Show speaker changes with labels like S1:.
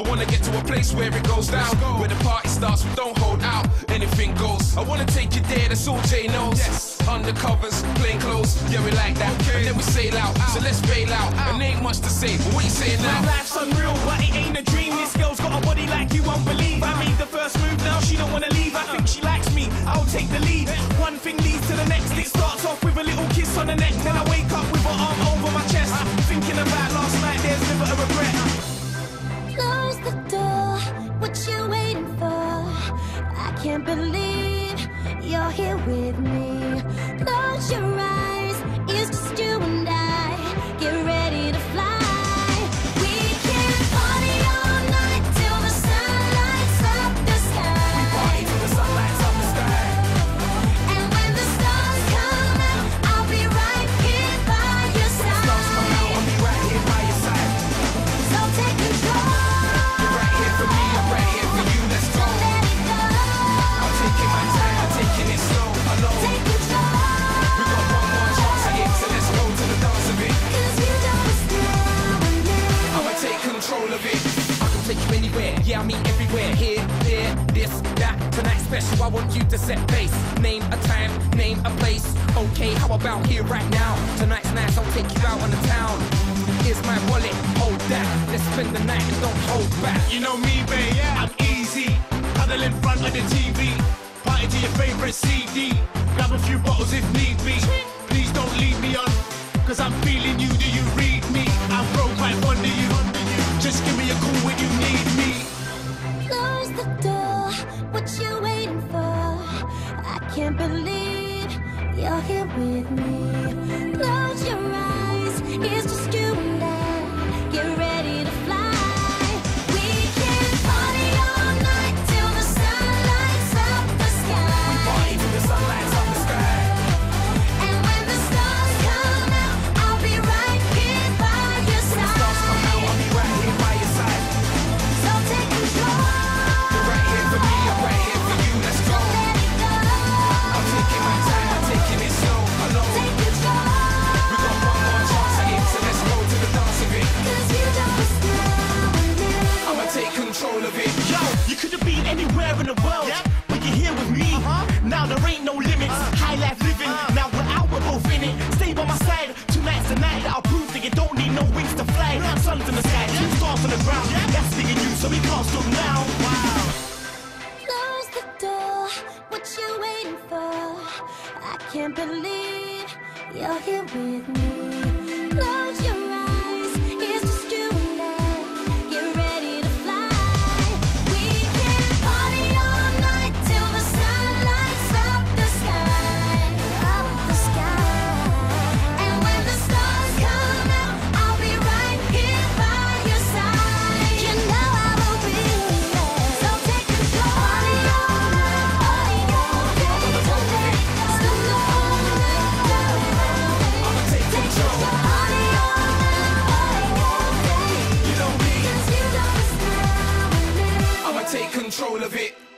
S1: I wanna get to a place where it goes down. Go. Where the party starts, we don't hold out. Anything goes. I wanna take you there, that's all Jay knows. Yes. Undercovers, plain clothes, yeah, we like that. Okay. And then we sail out, out. so let's bail out. out. And ain't much to say, but what you saying now?
S2: My
S3: life's unreal. can't believe you're here with me. Close your eyes, it's just you
S1: found me
S4: everywhere. Here, there, this, that. Tonight's special, I want you to set pace. Name a time, name a place. Okay, how about here right now? Tonight's nice, I'll take you out on the town. Here's my wallet, hold that. Let's spend the night and don't hold back.
S2: You know me, babe, yeah. I'm easy. Huddle in front of the TV. Party to your favorite CD. Grab a few bottles if need be.
S3: can't believe you're here with me. Close your eyes, it's just you can't believe
S1: you're here with me.
S3: control
S1: of it.